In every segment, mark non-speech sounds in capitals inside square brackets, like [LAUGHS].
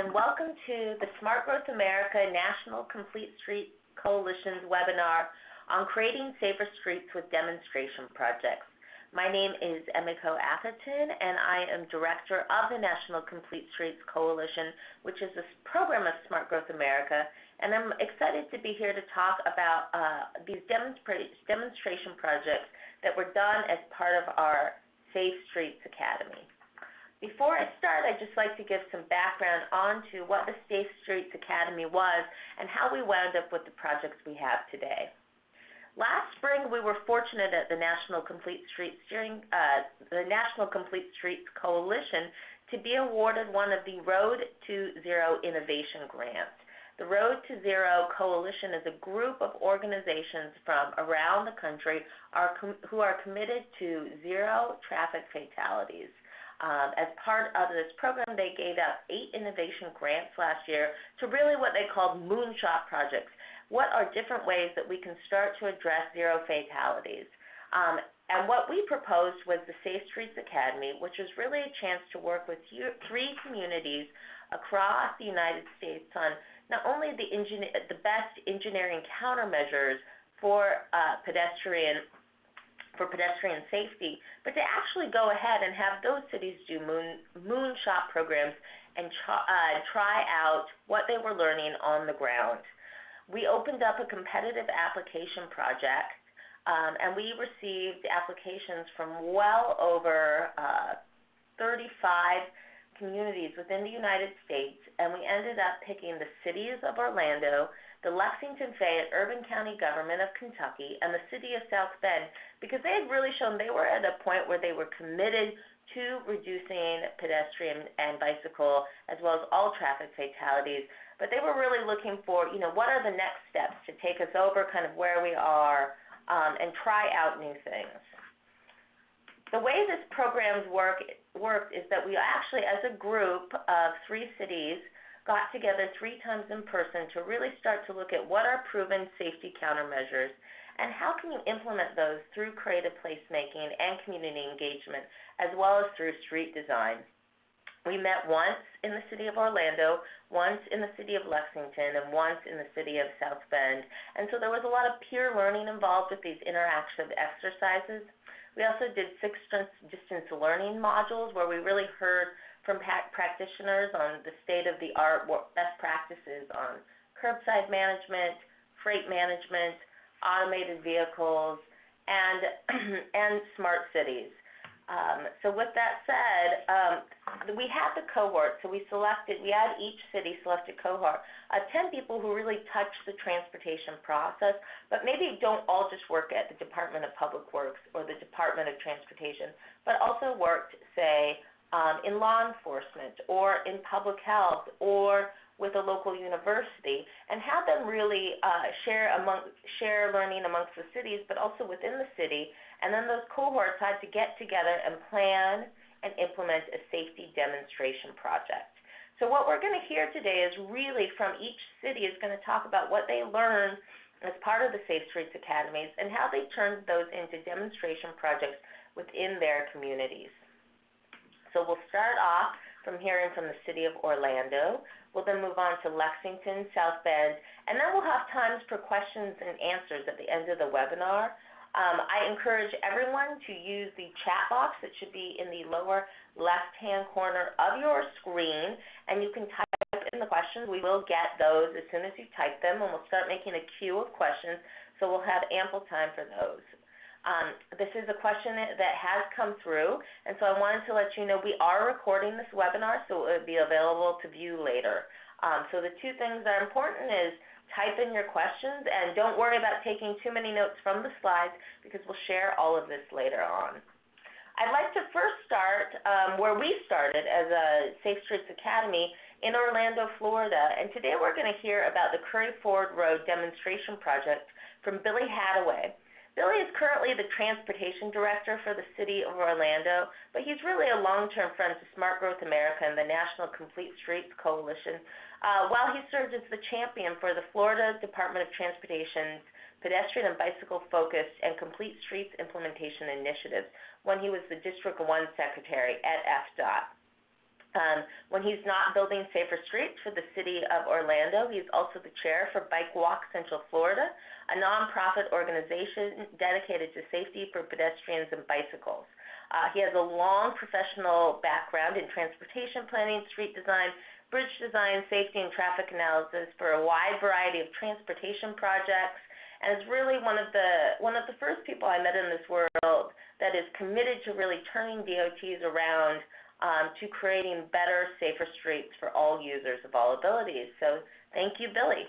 and welcome to the Smart Growth America National Complete Streets Coalition's webinar on creating safer streets with demonstration projects. My name is Emiko Atherton, and I am Director of the National Complete Streets Coalition, which is a program of Smart Growth America. And I'm excited to be here to talk about uh, these demonstra- demonstration projects that were done as part of our Safe Streets Academy. Before I start, I'd just like to give some background onto what the Safe Streets Academy was and how we wound up with the projects we have today. Last spring, we were fortunate at the National Complete Streets Steering, uh, the National Complete Streets Coalition to be awarded one of the Road to Zero Innovation Grants. The Road to Zero Coalition is a group of organizations from around the country are who are committed to zero traffic fatalities. Um, as part of this program, they gave out eight innovation grants last year to really what they called moonshot projects. What are different ways that we can start to address zero fatalities? Um, and what we proposed was the Safe Streets Academy, which was really a chance to work with three communities across the United States on not only the, the best engineering countermeasures for uh, pedestrian for pedestrian safety, but to actually go ahead and have those cities do moon moonshot programs and uh, try out what they were learning on the ground. We opened up a competitive application project, um, and we received applications from well over uh, 35 communities within the United States, and we ended up picking the cities of Orlando, the Lexington Fayette Urban County Government of Kentucky, and the city of South Bend because they had really shown they were at a point where they were committed to reducing pedestrian and bicycle as well as all traffic fatalities. But they were really looking for, you know, what are the next steps to take us over kind of where we are um, and try out new things. The way this programs work worked is that we actually, as a group of three cities, got together three times in person to really start to look at what are proven safety countermeasures and how can you implement those through creative placemaking and community engagement, as well as through street design. We met once in the city of Orlando, once in the city of Lexington, and once in the city of South Bend. And so there was a lot of peer learning involved with these interactive exercises. We also did six distance learning modules where we really heard from practitioners on the state-of-the-art best practices on curbside management, freight management, automated vehicles, and, [CLEARS THROAT] and smart cities. Um, so with that said, um, we had the cohort. So we selected, we had each city select a cohort of 10 people who really touch the transportation process, but maybe don't all just work at the Department of Public Works or the Department of Transportation, but also worked, say, um, in law enforcement or in public health or with a local university and have them really uh, share among share learning amongst the cities, but also within the city. And then those cohorts had to get together and plan and implement a safety demonstration project. So what we're going to hear today is really from each city is going to talk about what they learned as part of the Safe Streets Academies and how they turned those into demonstration projects within their communities. So we'll start off from hearing from the city of Orlando. We'll then move on to Lexington, South Bend, and then we'll have times for questions and answers at the end of the webinar. Um, I encourage everyone to use the chat box that should be in the lower left-hand corner of your screen, and you can type in the questions. We will get those as soon as you type them, and we'll start making a queue of questions, so we'll have ample time for those. Um, this is a question that has come through, and so I wanted to let you know we are recording this webinar, so it will be available to view later. Um, so the two things that are important is type in your questions, and don't worry about taking too many notes from the slides because we'll share all of this later on. I'd like to first start um, where we started as a Safe Streets Academy in Orlando, Florida, and today we're going to hear about the Curry Ford Road demonstration project from Billy Hattaway. Billy is currently the transportation director for the city of Orlando, but he's really a long-term friend to Smart Growth America and the National Complete Streets Coalition, uh, while he served as the champion for the Florida Department of Transportation's pedestrian and bicycle focused and complete streets implementation initiatives when he was the District 1 secretary at FDOT. Um, when he's not building safer streets for the city of Orlando, he's also the chair for Bike Walk Central Florida, a nonprofit organization dedicated to safety for pedestrians and bicycles. Uh, he has a long professional background in transportation planning, street design, bridge design, safety, and traffic analysis for a wide variety of transportation projects, and is really one of the one of the first people I met in this world that is committed to really turning DOTs around to creating better, safer streets for all users of all abilities. So thank you, Billy.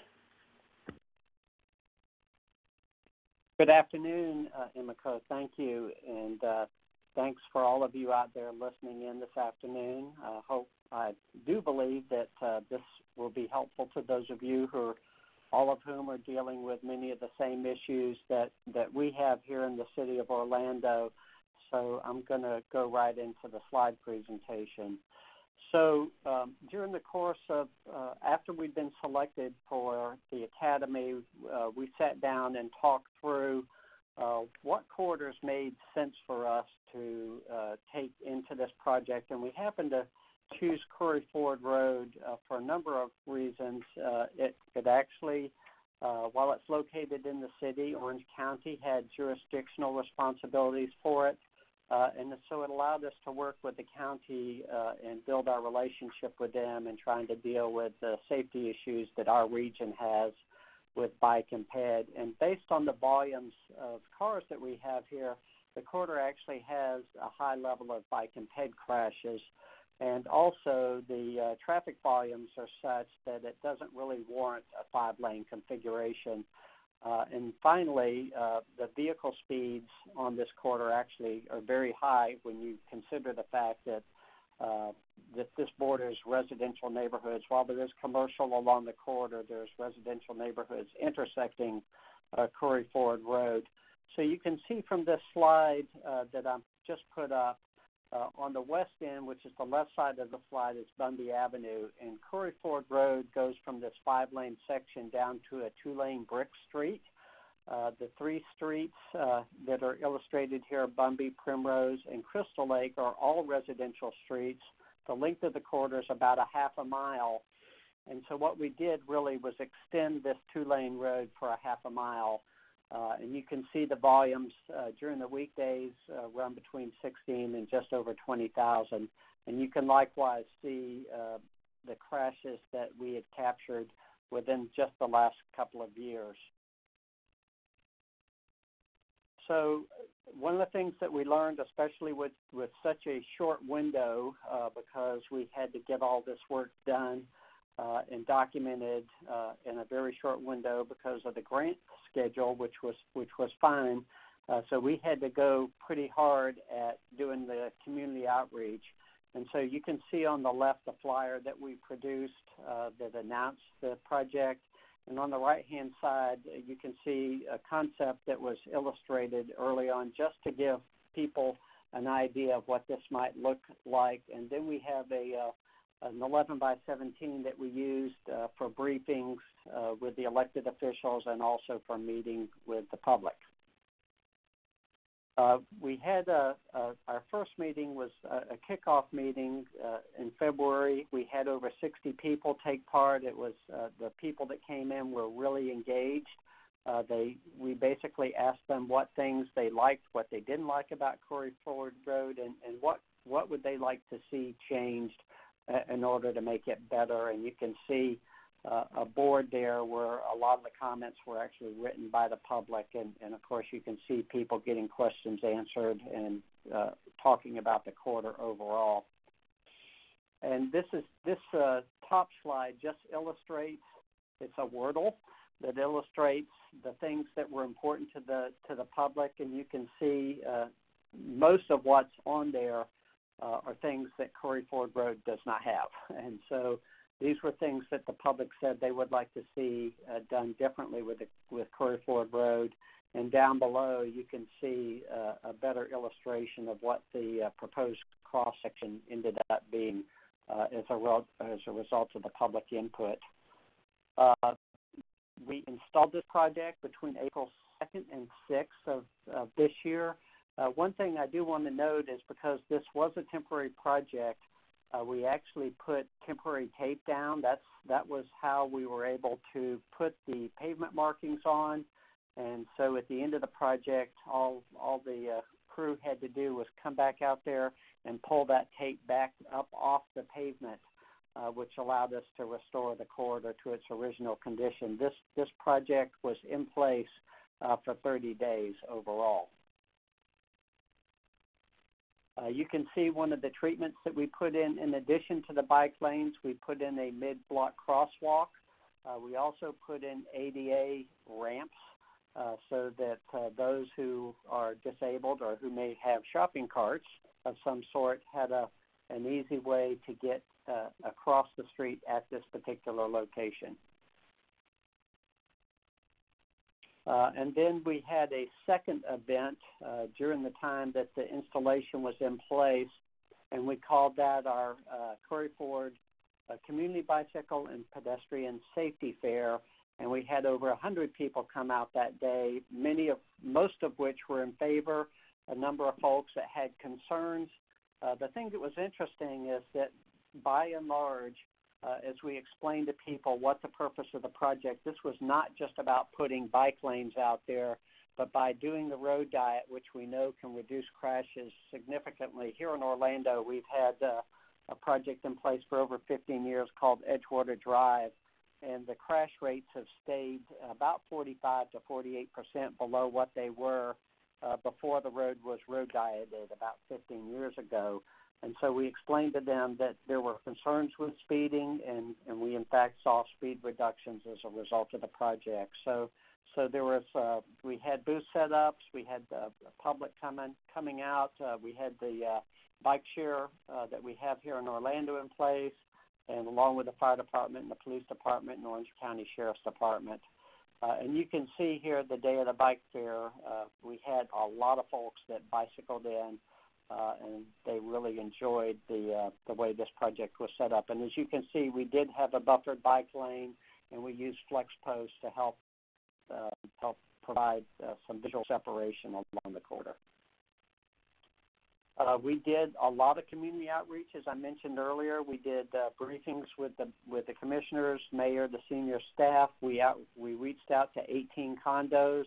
Good afternoon, uh, Emiko. Thank you, and uh, thanks for all of you out there listening in this afternoon. I hope I do believe that uh, this will be helpful to those of you who are all of whom are dealing with many of the same issues that we have here in the city of Orlando so I'm going to go right into the slide presentation. So um, during the course of, uh, after we'd been selected for the academy, uh, we sat down and talked through uh, what corridors made sense for us to uh, take into this project, and we happened to choose Curry Ford Road uh, for a number of reasons. Uh, it, it actually while it's located in the city, Orange County had jurisdictional responsibilities for it. Uh, and so it allowed us to work with the county uh, and build our relationship with them and trying to deal with the safety issues that our region has with bike and ped. And based on the volumes of cars that we have here, the corridor actually has a high level of bike and ped crashes. And also, the uh, traffic volumes are such that it doesn't really warrant a five lane configuration. Uh, and finally, uh, the vehicle speeds on this corridor actually are very high when you consider the fact that uh, this borders residential neighborhoods. While there is commercial along the corridor, there's residential neighborhoods intersecting Curry Ford Road. So you can see from this slide that I've just put up uh, on the west end, which is the left side of the slide, is Bumby Avenue, and Curry Ford Road goes from this five-lane section down to a two-lane brick street. Uh, the three streets uh, that are illustrated here, Bumby, Primrose, and Crystal Lake, are all residential streets. The length of the corridor is about a half a mile. And so what we did really was extend this two-lane road for a half a mile you can see the volumes uh, during the weekdays uh, run between 16 and just over 20,000. And you can likewise see uh, the crashes that we had captured within just the last couple of years. So one of the things that we learned, especially with, such a short window, uh, because we had to get all this work done uh, and documented uh, in a very short window because of the grant schedule, which was which was fine. Uh, so we had to go pretty hard at doing the community outreach. And so you can see on the left the flyer that we produced uh, that announced the project. And on the right hand side, you can see a concept that was illustrated early on just to give people an idea of what this might look like. And then we have a uh, an 11 by 17 that we used uh, for briefings uh, with the elected officials and also for meeting with the public. Uh, we had a, a, our first meeting was a, a kickoff meeting uh, in February. We had over 60 people take part. It was uh, the people that came in were really engaged. Uh, they we basically asked them what things they liked, what they didn't like about Curry Ford Road, and, and what what would they like to see changed in order to make it better. And you can see uh, a board there where a lot of the comments were actually written by the public, and, and of course you can see people getting questions answered and uh, talking about the quarter overall. And this is this uh, top slide just illustrates it's a Wordle that illustrates the things that were important to the to the public, and you can see uh, most of what's on there uh, are things that Curry Ford Road does not have. [LAUGHS] And so these were things that the public said they would like to see uh, done differently with the, with Curry Ford Road. And down below, you can see uh, a better illustration of what the uh, proposed cross section ended up being uh, as, a as a result of the public input. Uh, we installed this project between April 2nd and 6th of, of this year. Uh, one thing I do want to note is because this was a temporary project, uh, we actually put temporary tape down. That's that was how we were able to put the pavement markings on. And so at the end of the project, all all the uh, crew had to do was come back out there and pull that tape back up off the pavement, uh, which allowed us to restore the corridor to its original condition. This this project was in place uh, for 30 days overall. Uh, you can see one of the treatments that we put in. In addition to the bike lanes, we put in a mid-block crosswalk. Uh, we also put in ADA ramps uh, so that uh, those who are disabled or who may have shopping carts of some sort had a an easy way to get uh, across the street at this particular location. Uh, and then we had a second event uh, during the time that the installation was in place, and we called that our uh, Curry Ford uh, Community Bicycle and Pedestrian Safety Fair. And we had over 100 people come out that day, many of most of which were in favor, a number of folks that had concerns. Uh, the thing that was interesting is that by and large, uh, as we explained to people what the purpose of the project, this was not just about putting bike lanes out there, but by doing the road diet, which we know can reduce crashes significantly. Here in Orlando, we've had uh, a project in place for over 15 years called Edgewater Drive, and the crash rates have stayed about 45 to 48 percent below what they were uh, before the road was road dieted about 15 years ago. And so we explained to them that there were concerns with speeding, and, and we in fact saw speed reductions as a result of the project. So, so there was uh, we had booth setups, we had the public coming coming out, uh, we had the uh, bike share uh, that we have here in Orlando in place, and along with the fire department and the police department and Orange County Sheriff's Department. Uh, and you can see here the day of the bike fair, uh, we had a lot of folks that bicycled in and they really enjoyed the uh, the way this project was set up. And as you can see, we did have a buffered bike lane, and we used flex posts to help uh, help provide uh, some visual separation along the corridor. Uh, we did a lot of community outreach, as I mentioned earlier. We did uh, briefings with the with the commissioners, mayor, the senior staff. We out we reached out to 18 condos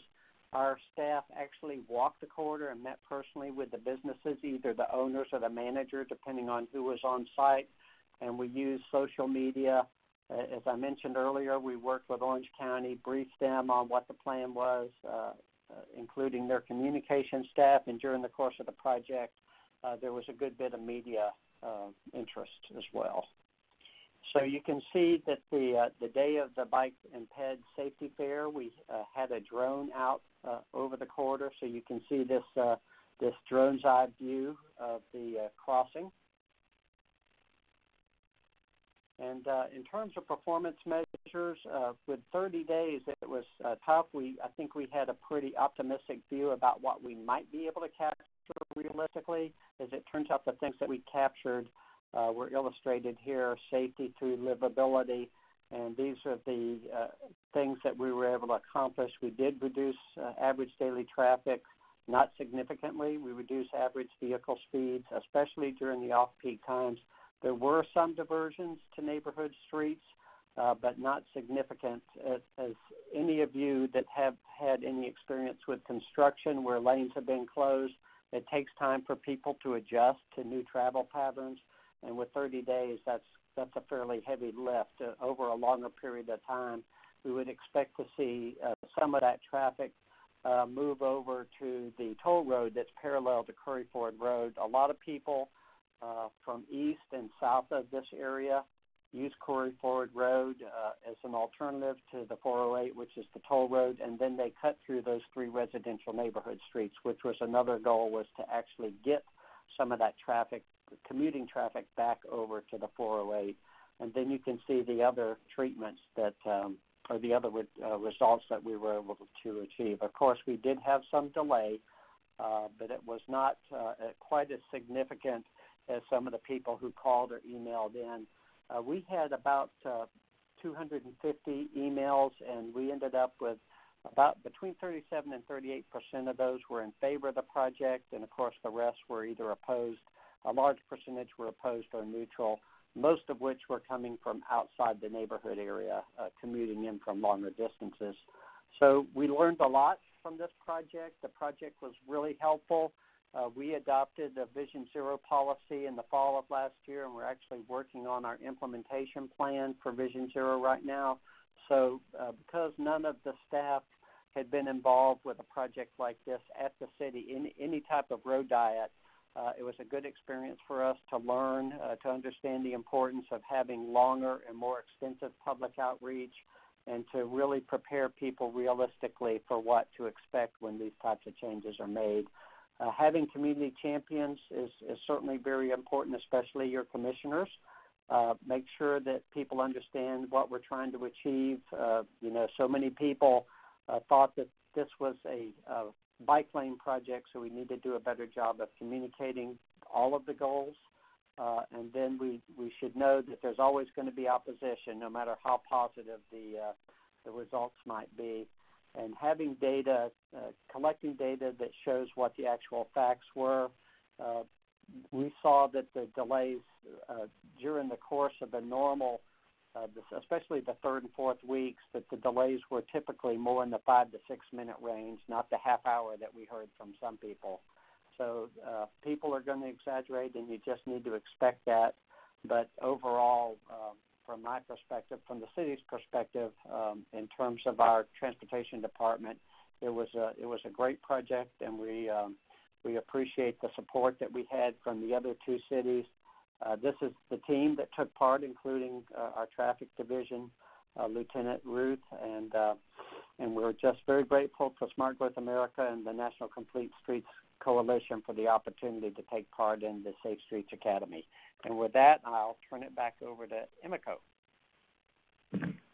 our staff actually walked the corridor and met personally with the businesses, either the owners or the manager, depending on who was on site. And we used social media. As I mentioned earlier, we worked with Orange County, briefed them on what the plan was, uh, uh, including their communication staff. And during the course of the project, uh, there was a good bit of media uh, interest as well. So you can see that the uh, the day of the bike and ped safety fair, we uh, had a drone out uh, over the corridor, so you can see this uh, this drone's eye view of the uh, crossing. And uh, in terms of performance measures, uh, with 30 days, it was uh, tough. We I think we had a pretty optimistic view about what we might be able to capture realistically. As it turns out, the things that we captured uh, were illustrated here: safety through livability, and these are the uh, things that we were able to accomplish. We did reduce uh, average daily traffic, not significantly. We reduced average vehicle speeds, especially during the off-peak times. There were some diversions to neighborhood streets, uh, but not significant. As, as any of you that have had any experience with construction where lanes have been closed, it takes time for people to adjust to new travel patterns. And with 30 days, that's that's a fairly heavy lift uh, over a longer period of time. We would expect to see uh, some of that traffic uh, move over to the toll road that's parallel to Curry Ford Road. A lot of people uh, from east and south of this area use Curry Ford Road uh, as an alternative to the 408, which is the toll road, and then they cut through those three residential neighborhood streets, which was another goal was to actually get some of that traffic commuting traffic back over to the 408. And then you can see the other treatments that, um, or the other uh, results that we were able to achieve. Of course, we did have some delay, uh, but it was not uh, quite as significant as some of the people who called or emailed in. Uh, we had about uh, 250 emails, and we ended up with about between 37 and 38 percent of those were in favor of the project, and of course the rest were either opposed a large percentage were opposed or neutral, most of which were coming from outside the neighborhood area, uh, commuting in from longer distances. So we learned a lot from this project. The project was really helpful. Uh, we adopted a Vision Zero policy in the fall of last year, and we're actually working on our implementation plan for Vision Zero right now. So, uh, because none of the staff had been involved with a project like this at the city in any type of road diet, uh, it was a good experience for us to learn, uh, to understand the importance of having longer and more extensive public outreach, and to really prepare people realistically for what to expect when these types of changes are made. Uh, having community champions is, is certainly very important, especially your commissioners. Uh, make sure that people understand what we're trying to achieve. Uh, you know, so many people uh, thought that this was a, a bike lane project, so we need to do a better job of communicating all of the goals. Uh, and then we, we should know that there's always going to be opposition, no matter how positive the uh, the results might be. And having data, uh, collecting data that shows what the actual facts were. Uh, we saw that the delays uh, during the course of the normal uh, especially the third and fourth weeks, that the delays were typically more in the five to six minute range, not the half hour that we heard from some people. So uh, people are going to exaggerate, and you just need to expect that. But overall, uh, from my perspective, from the city's perspective, um, in terms of our transportation department, it was a it was a great project, and we um, we appreciate the support that we had from the other two cities this is the team that took part, including uh, our traffic division, uh, Lieutenant Ruth, and uh, and we're just very grateful to Smart Growth America and the National Complete Streets Coalition for the opportunity to take part in the Safe Streets Academy. And with that, I'll turn it back over to Emiko.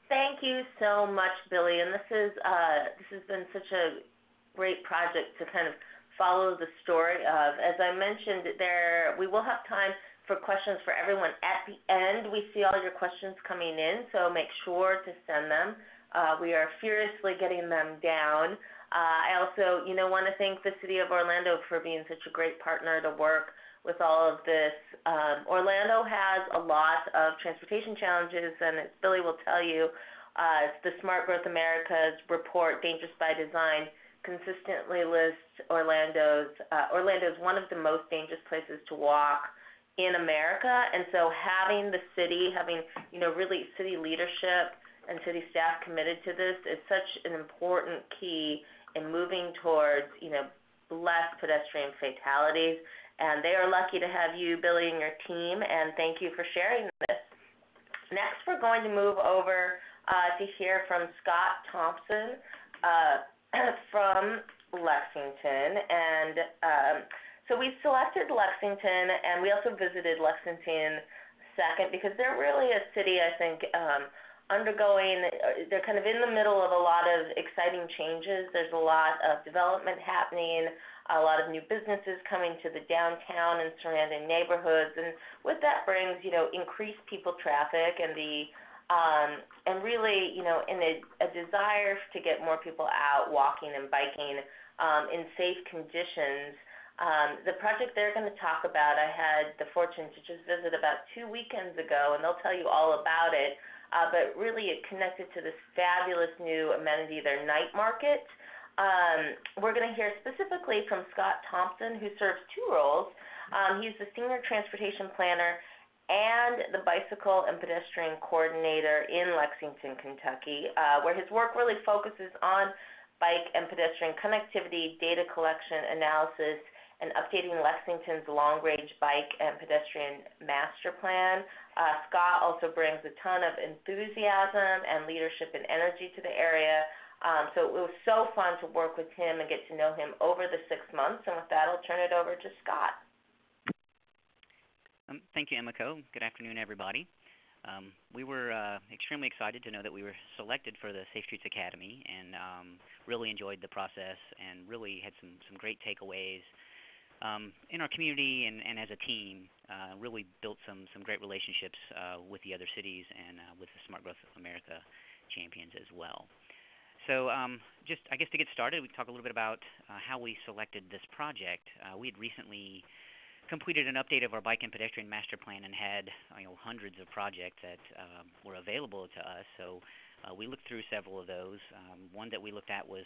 Thank you so much, Billy. And this is uh, this has been such a great project to kind of follow the story of. As I mentioned, there we will have time for questions for everyone. At the end, we see all your questions coming in, so make sure to send them. Uh, we are furiously getting them down. Uh, I also, you know, want to thank the City of Orlando for being such a great partner to work with all of this. Um, Orlando has a lot of transportation challenges, and as Billy will tell you, uh, the Smart Growth America's report, Dangerous by Design, consistently lists Orlando's uh, Orlando is one of the most dangerous places to walk in America. And so having the city, having, you know, really city leadership and city staff committed to this is such an important key in moving towards, you know, less pedestrian fatalities. And they are lucky to have you, Billy, and your team, and thank you for sharing this. Next, we're going to move over uh, to hear from Scott Thompson uh, [CLEARS THROAT] from Lexington. And um, so we selected Lexington, and we also visited Lexington second because they're really a city, I think, um, undergoing, uh, they're kind of in the middle of a lot of exciting changes. There's a lot of development happening, a lot of new businesses coming to the downtown and surrounding neighborhoods, and with that brings, you know, increased people traffic and the um, and really, you know, in a, a desire to get more people out walking and biking um, in safe conditions. Um, the project they're going to talk about, I had the fortune to just visit about two weekends ago, and they'll tell you all about it. Uh, but really, it connected to this fabulous new amenity, their night market. Um, we're going to hear specifically from Scott Thompson, who serves two roles. Um, he's the senior transportation planner and the bicycle and pedestrian coordinator in Lexington, Kentucky, uh, where his work really focuses on bike and pedestrian connectivity, data collection, analysis, and updating Lexington's long-range bike and pedestrian master plan. Uh, Scott also brings a ton of enthusiasm and leadership and energy to the area. Um, so it was so fun to work with him and get to know him over the six months. And with that, I'll turn it over to Scott. Um, thank you, Emiko. Good afternoon, everybody. Um, we were uh, extremely excited to know that we were selected for the Safe Streets Academy and um, really enjoyed the process and really had some, some great takeaways um, in our community and, and as a team, uh, really built some, some great relationships uh, with the other cities and uh, with the Smart Growth America champions as well. So um, just, I guess to get started, we can talk a little bit about uh, how we selected this project. Uh, we had recently completed an update of our bike and pedestrian master plan and had you know hundreds of projects that um, were available to us. So uh, we looked through several of those. Um, one that we looked at was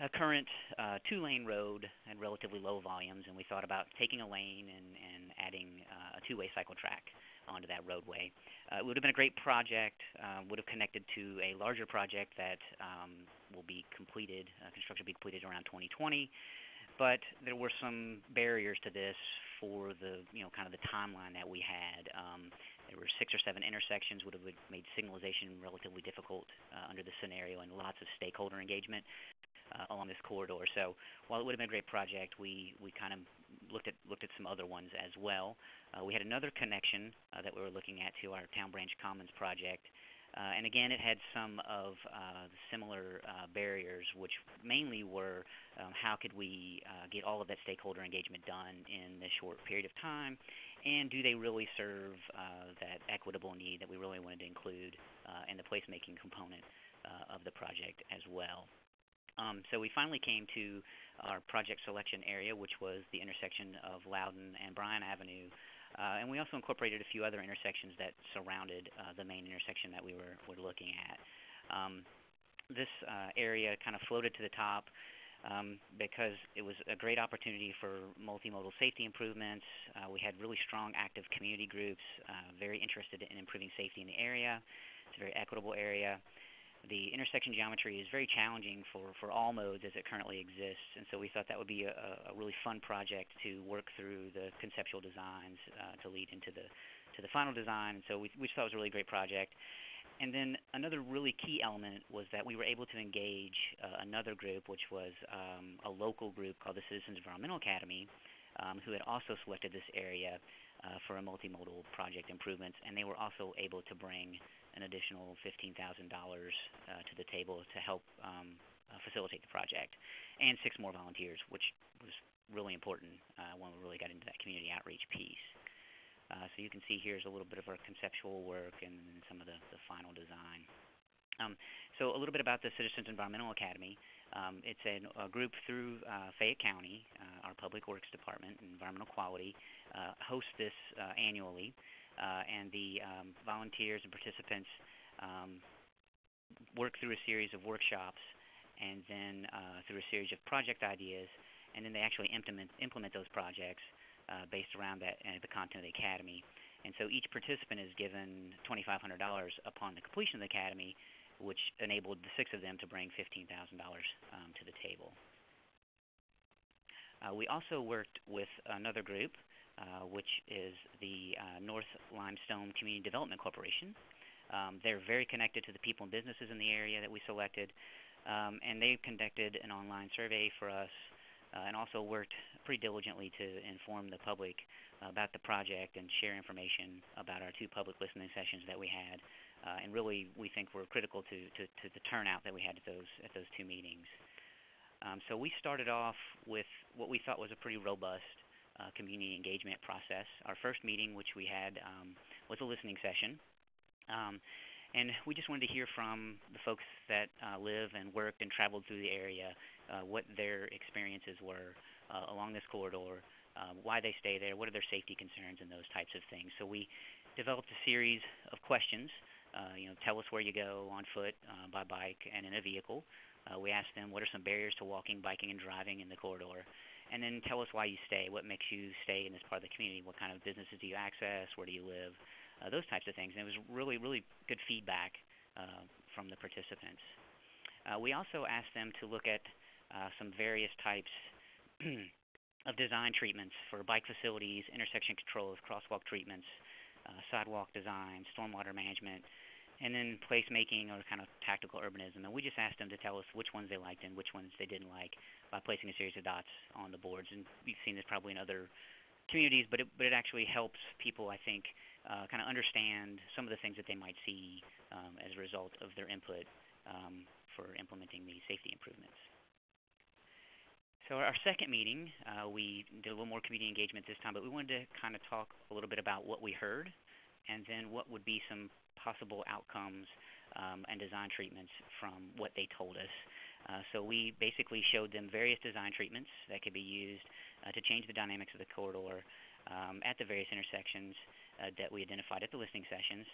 a current uh, two-lane road and relatively low volumes, and we thought about taking a lane and, and adding uh, a two-way cycle track onto that roadway. Uh, it would have been a great project, uh, would have connected to a larger project that um, will be completed, uh, construction will be completed around 2020 but there were some barriers to this for the you know kind of the timeline that we had. Um, there were six or seven intersections would have made signalization relatively difficult uh, under the scenario, and lots of stakeholder engagement uh, along this corridor. So while it would have been a great project, we we kind of looked at looked at some other ones as well. Uh, we had another connection uh, that we were looking at to our Town Branch Commons project. Uh, and again, it had some of uh, similar uh, barriers, which mainly were um, how could we get all of that stakeholder engagement done in this short period of time, and do they really serve uh, that equitable need that we really wanted to include uh, in the placemaking component uh, of the project as well. Um, so we finally came to our project selection area, which was the intersection of Loudon and Bryan Avenue, uh, and we also incorporated a few other intersections that surrounded uh, the main intersection that we were, were looking at. Um, this uh, area kind of floated to the top um, because it was a great opportunity for multimodal safety improvements. Uh, we had really strong active community groups, uh, very interested in improving safety in the area. It's a very equitable area the intersection geometry is very challenging for, for all modes as it currently exists, and so we thought that would be a, a really fun project to work through the conceptual designs uh, to lead into the to the final design. And so we, we thought it was a really great project. And then another really key element was that we were able to engage uh, another group, which was um, a local group called the Citizens Environmental Academy, um, who had also selected this area uh, for a multimodal project improvements, and they were also able to bring an additional $15,000 uh, to the table to help um, uh, facilitate the project, and six more volunteers, which was really important uh, when we really got into that community outreach piece. Uh, so you can see here's a little bit of our conceptual work and some of the, the final design. Um, so a little bit about the Citizens Environmental Academy. Um, it's an, a group through uh, Fayette County, uh, our Public Works Department, Environmental Quality, uh, hosts this uh, annually uh, and the um, volunteers and participants um, work through a series of workshops and then through a series of project ideas, and then they actually implement, implement those projects uh, based around that and the content of the academy. And so each participant is given $2,500 upon the completion of the academy, which enabled the six of them to bring $15,000 um, to the table. Uh, we also worked with another group uh, which is the uh, North Limestone Community Development Corporation. Um, they're very connected to the people and businesses in the area that we selected, um, and they conducted an online survey for us uh, and also worked pretty diligently to inform the public about the project and share information about our two public listening sessions that we had. Uh, and really, we think were critical to, to, to, the turnout that we had at those at those two meetings. Um, so we started off with what we thought was a pretty robust uh, community engagement process. Our first meeting, which we had, um, was a listening session. Um, and we just wanted to hear from the folks that uh, live and work and traveled through the area, uh, what their experiences were uh, along this corridor, uh, why they stay there, what are their safety concerns, and those types of things. So we developed a series of questions. Uh, you know, tell us where you go on foot, uh, by bike, and in a vehicle. We asked them what are some barriers to walking, biking, and driving in the corridor and then tell us why you stay. What makes you stay in this part of the community? What kind of businesses do you access? Where do you live? Uh, those types of things. And it was really, really good feedback uh, from the participants. Uh, we also asked them to look at uh, some various types [CLEARS THROAT] of design treatments for bike facilities, intersection controls, crosswalk treatments, uh, sidewalk design, stormwater management, and then placemaking or kind of tactical urbanism. And we just asked them to tell us which ones they liked and which ones they didn't like by placing a series of dots on the boards. And we've seen this probably in other communities, but it, but it actually helps people, I think, uh, kind of understand some of the things that they might see um, as a result of their input um, for implementing these safety improvements. So our second meeting, uh, we did a little more community engagement this time, but we wanted to kind of talk a little bit about what we heard and then what would be some possible outcomes um, and design treatments from what they told us. Uh, so we basically showed them various design treatments that could be used uh, to change the dynamics of the corridor um, at the various intersections that we identified at the listening sessions.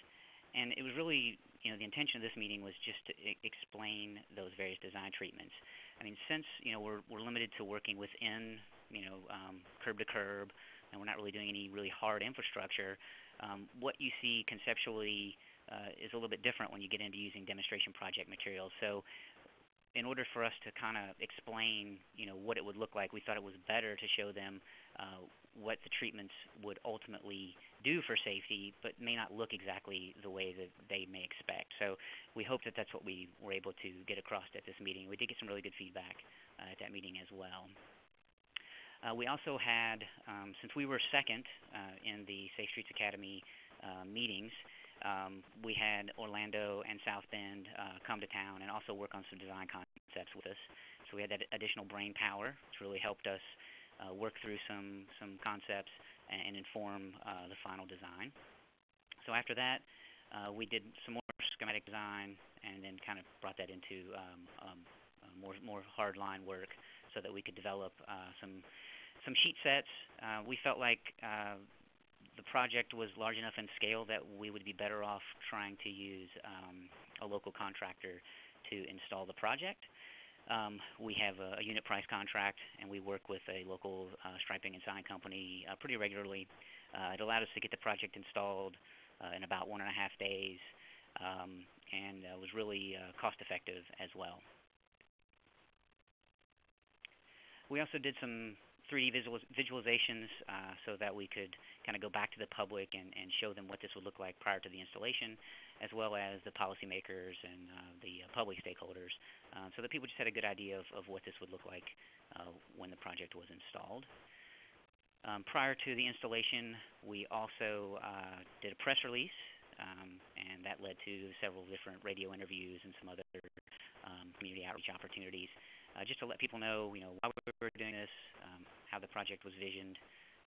And it was really, you know, the intention of this meeting was just to explain those various design treatments. I mean, since you know we're we're limited to working within, you know, um, curb to curb, and we're not really doing any really hard infrastructure. Um, what you see conceptually uh, is a little bit different when you get into using demonstration project materials. So in order for us to kind of explain, you know, what it would look like, we thought it was better to show them uh, what the treatments would ultimately do for safety, but may not look exactly the way that they may expect. So we hope that that's what we were able to get across at this meeting. We did get some really good feedback uh, at that meeting as well. Uh, we also had, um, since we were second uh, in the Safe Streets Academy uh, meetings, um, we had Orlando and South Bend uh, come to town and also work on some design concepts with us. So we had that additional brain power, which really helped us uh, work through some some concepts and, and inform uh, the final design. So after that, uh, we did some more schematic design and then kind of brought that into um, um, uh, more more hardline work so that we could develop uh, some some sheet sets. Uh, we felt like the project was large enough in scale that we would be better off trying to use um, a local contractor to install the project. Um, we have a, a, unit price contract, and we work with a local uh, striping and sign company uh, pretty regularly. Uh, it allowed us to get the project installed uh, in about one and a half days, um, and uh, was really uh, cost effective as well. We also did some 3D visual, visualizations uh, so that we could kind of go back to the public and, and show them what this would look like prior to the installation, as well as the policymakers and uh, the uh, public stakeholders, uh, so that people just had a good idea of, of what this would look like uh, when the project was installed. Um, prior to the installation, we also uh, did a press release, um, and that led to several different radio interviews and some other um, community outreach opportunities just to let people know, you know, why we were doing this, um, how the project was visioned,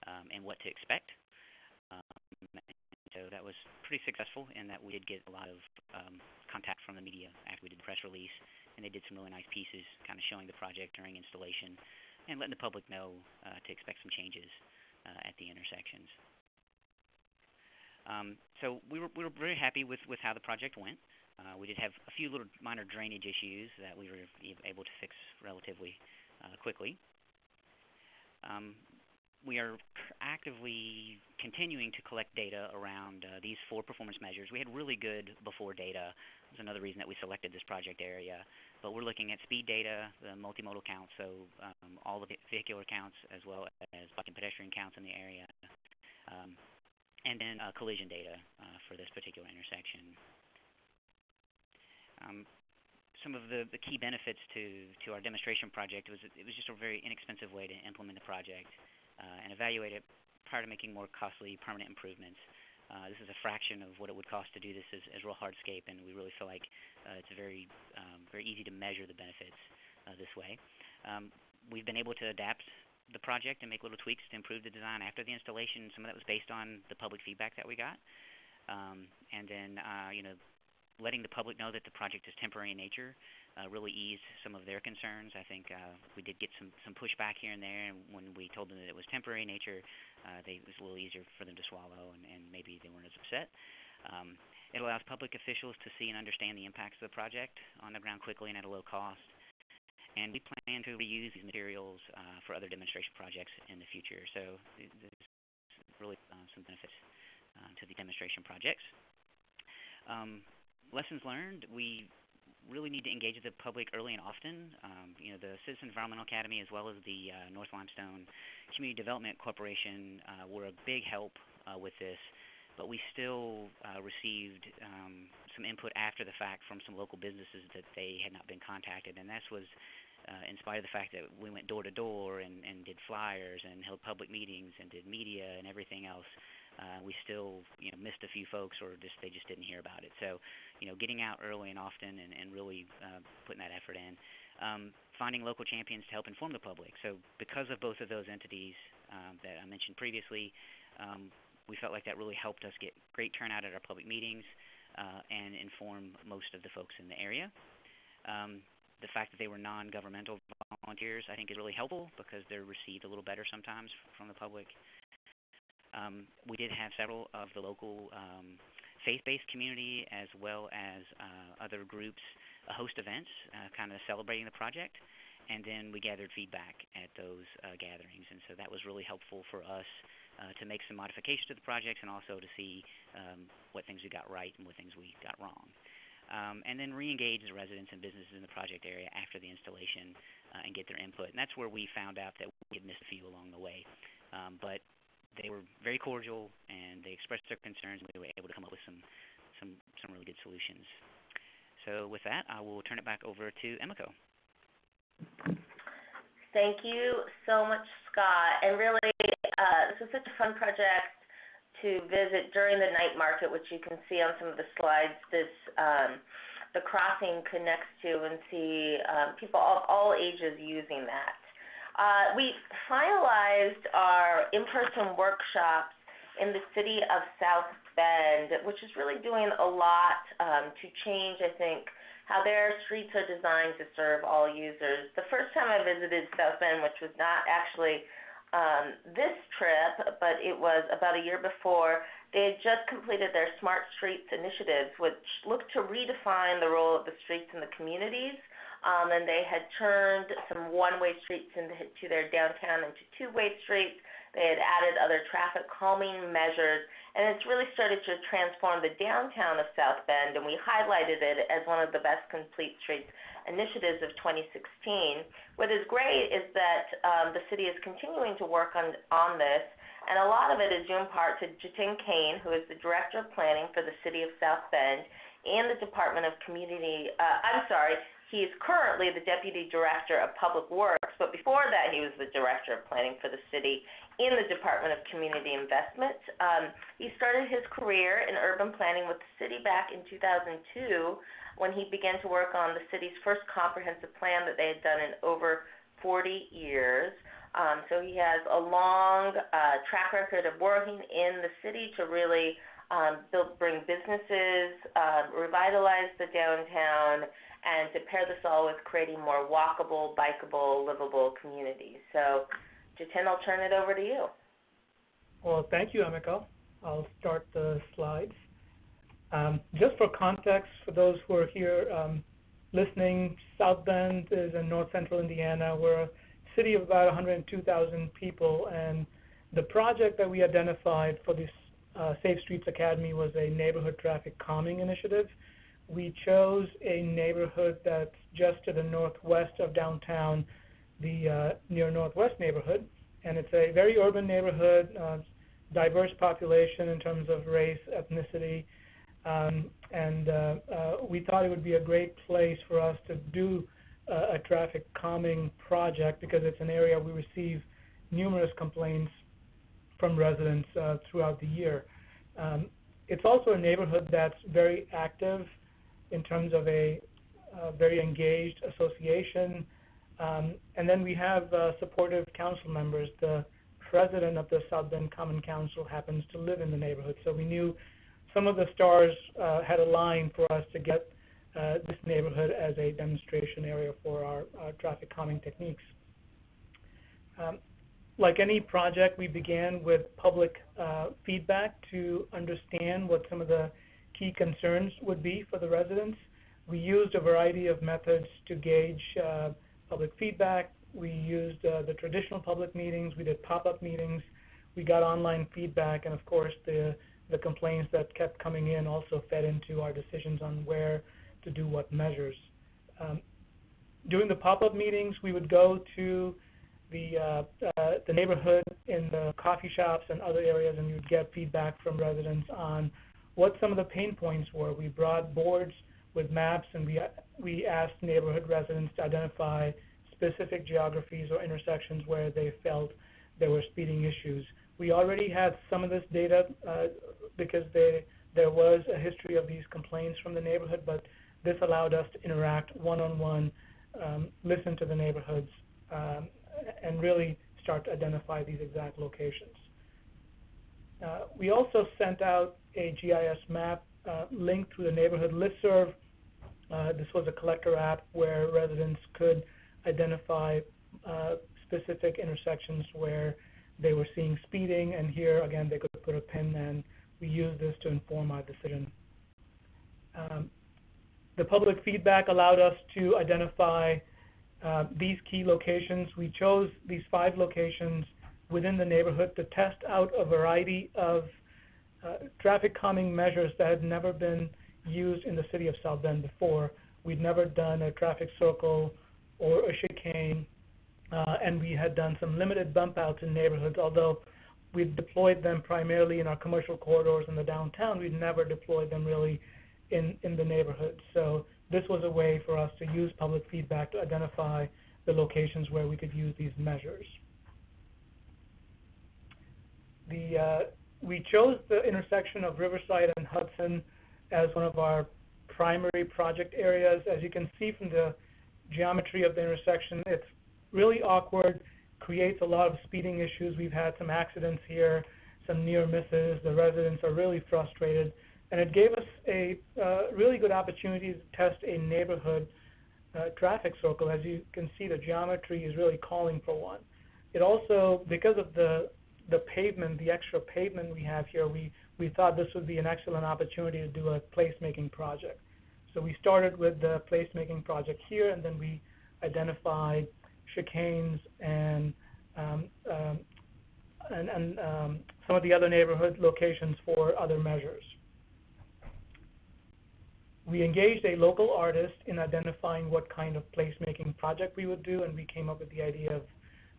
um, and what to expect. Um, so that was pretty successful in that we did get a lot of um, contact from the media after we did the press release, and they did some really nice pieces kind of showing the project during installation and letting the public know uh, to expect some changes uh, at the intersections. Um, so we were, we were very happy with, with how the project went. Uh, we did have a few little minor drainage issues that we were able to fix relatively uh, quickly. Um, we are actively continuing to collect data around uh, these four performance measures. We had really good before data. That's another reason that we selected this project area. But we're looking at speed data, the multimodal counts, so um, all the vehicular counts as well as bike and pedestrian counts in the area, um, and then uh, collision data uh, for this particular intersection. Um, some of the, the key benefits to, to our demonstration project was it was just a very inexpensive way to implement the project uh, and evaluate it prior to making more costly permanent improvements. Uh, this is a fraction of what it would cost to do this as, as real hardscape, and we really feel like uh, it's very um, very easy to measure the benefits uh, this way. Um, we've been able to adapt the project and make little tweaks to improve the design after the installation. Some of that was based on the public feedback that we got, um, and then uh, you know letting the public know that the project is temporary in nature uh, really eased some of their concerns. I think uh, we did get some some pushback here and there, and when we told them that it was temporary in nature, uh, they, it was a little easier for them to swallow, and, and maybe they weren't as upset. Um, it allows public officials to see and understand the impacts of the project on the ground quickly and at a low cost. And we plan to reuse these materials uh, for other demonstration projects in the future. So there's really uh, some benefits uh, to the demonstration projects. Um, lessons learned, we really need to engage the public early and often. Um, you know, the Citizen Environmental Academy as well as the uh, North Limestone Community Development Corporation uh, were a big help uh, with this, but we still uh, received um, some input after the fact from some local businesses that they had not been contacted, and this was uh, in spite of the fact that we went door to door and, and did flyers and held public meetings and did media and everything else uh, we still you know missed a few folks or just they just didn't hear about it. So you know getting out early and often and, and really uh, putting that effort in. Um, finding local champions to help inform the public. So because of both of those entities um, that I mentioned previously, um, we felt like that really helped us get great turnout at our public meetings. uh, and inform most of the folks in the area. Um, the fact that they were non-governmental volunteers, I think, is really helpful because they're received a little better sometimes from the public. Um, we did have several of the local um, faith-based community as well as uh, other groups uh, host events, uh, kind of celebrating the project, and then we gathered feedback at those uh, gatherings, and so that was really helpful for us uh, to make some modifications to the projects and also to see um, what things we got right and what things we got wrong um, and then re-engage the residents and businesses in the project area after the installation uh, and get their input. And that's where we found out that we had missed a few along the way. Um, but they were very cordial and they expressed their concerns and we were able to come up with some, some, some really good solutions. So with that, I will turn it back over to Emiko. Thank you so much, Scott. And really, uh, this was such a fun project to visit during the night market, which you can see on some of the slides. This um, the crossing connects to and see um, people of all ages using that. Uh, we finalized our in-person workshops in the city of South Bend, which is really doing a lot um, to change, I think, how their streets are designed to serve all users. The first time I visited South Bend, which was not actually um, this trip, but it was about a year before, they had just completed their Smart Streets initiatives, which looked to redefine the role of the streets in the communities. Um, and they had turned some one-way streets into their downtown into two-way streets. They had added other traffic calming measures, and it's really started to transform the downtown of South Bend, and we highlighted it as one of the best complete streets initiatives of 2016. What is great is that um, the city is continuing to work on, on this, and a lot of it is due in part to Jitin Kain, who is the Director of Planning for the City of South Bend and the Department of Community, uh, I'm sorry, he is currently the Deputy Director of Public Works, but before that he was the Director of Planning for the city in the Department of Community Investment. Um, he started his career in urban planning with the city back in 2002 when he began to work on the city's first comprehensive plan that they had done in over 40 years. Um, so he has a long uh, track record of working in the city to really build, bring businesses, um, revitalize the downtown, and to pair this all with creating more walkable, bikeable, livable communities. So, Jitin, I'll turn it over to you. Well, thank you, Emiko. I'll start the slides. Um, just for context, for those who are here um, listening, South Bend is in north central Indiana. We're a city of about 102,000 people, and the project that we identified for this uh, Safe Streets Academy was a neighborhood traffic calming initiative. We chose a neighborhood that's just to the northwest of downtown, the uh, near northwest neighborhood, and it's a very urban neighborhood, uh, diverse population in terms of race, ethnicity, um, and uh, uh, we thought it would be a great place for us to do uh, a traffic calming project because it's an area we receive numerous complaints from residents uh, throughout the year. Um, it's also a neighborhood that's very active in terms of a uh, very engaged association. Um, and then we have uh, supportive council members. The president of the South Bend Common Council happens to live in the neighborhood, so we knew some of the stars uh, had aligned for us to get uh, this neighborhood as a demonstration area for our traffic calming techniques. Um, like any project, we began with public uh, feedback to understand what some of the key concerns would be for the residents. We used a variety of methods to gauge uh, public feedback. We used uh, the traditional public meetings. We did pop-up meetings. We got online feedback, and of course, the the complaints that kept coming in also fed into our decisions on where to do what measures. Um, during the pop-up meetings, we would go to the, uh, uh, the neighborhood in the coffee shops and other areas, and you'd get feedback from residents on what some of the pain points were. We brought boards with maps, and we, we asked neighborhood residents to identify specific geographies or intersections where they felt there were speeding issues. We already had some of this data uh, because they, there was a history of these complaints from the neighborhood, but this allowed us to interact one-on-one, um, listen to the neighborhoods, um, and really start to identify these exact locations. Uh, we also sent out a GIS map uh, link through the neighborhood listserv. Uh, this was a collector app where residents could identify uh, specific intersections where they were seeing speeding, and here again they could put a pin, and we use this to inform our decision. Um, the public feedback allowed us to identify these key locations. We chose these five locations within the neighborhood to test out a variety of uh, traffic calming measures that had never been used in the city of South Bend before. We'd never done a traffic circle or a chicane, uh, and we had done some limited bump outs in neighborhoods, although we'd deployed them primarily in our commercial corridors in the downtown. We'd never deployed them really in, in the neighborhood. So this was a way for us to use public feedback to identify the locations where we could use these measures. The, uh, we chose the intersection of Riverside and Hudson as one of our primary project areas. As you can see from the geometry of the intersection, it's really awkward, creates a lot of speeding issues. We've had some accidents here, some near misses. The residents are really frustrated. And it gave us a uh, really good opportunity to test a neighborhood uh, traffic circle. As you can see, the geometry is really calling for one. It also, because of the the pavement, the extra pavement we have here, we, we thought this would be an excellent opportunity to do a placemaking project. So we started with the placemaking project here, and then we identified chicanes and um, um, and, and um, some of the other neighborhood locations for other measures. We engaged a local artist in identifying what kind of placemaking project we would do, and we came up with the idea of